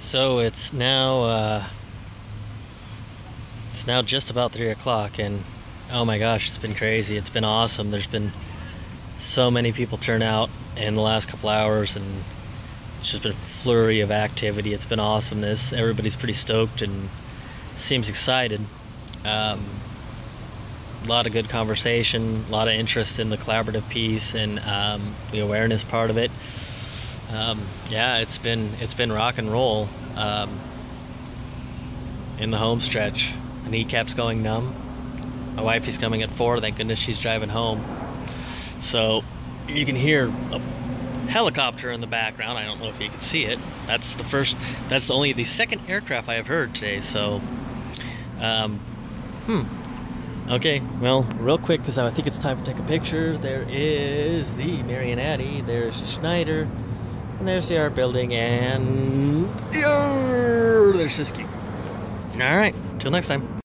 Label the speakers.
Speaker 1: So it's now uh, it's now just about three o'clock, and oh my gosh, it's been crazy. It's been awesome. There's been so many people turn out in the last couple hours, and it's just been a flurry of activity. It's been awesomeness. Everybody's pretty stoked and seems excited. Um, a lot of good conversation, a lot of interest in the collaborative piece and um, the awareness part of it. Um, yeah, it's been it's been rock and roll um, in the home stretch. My kneecap's going numb. My wife is coming at four. Thank goodness she's driving home. So you can hear a helicopter in the background. I don't know if you can see it. That's the first. That's only the second aircraft I have heard today. So, um, hmm. Okay, well, real quick, because I think it's time to take a picture. There is the Marionette. There's Schneider. And there's the art building, and there's Siskiyou. All right, till next time.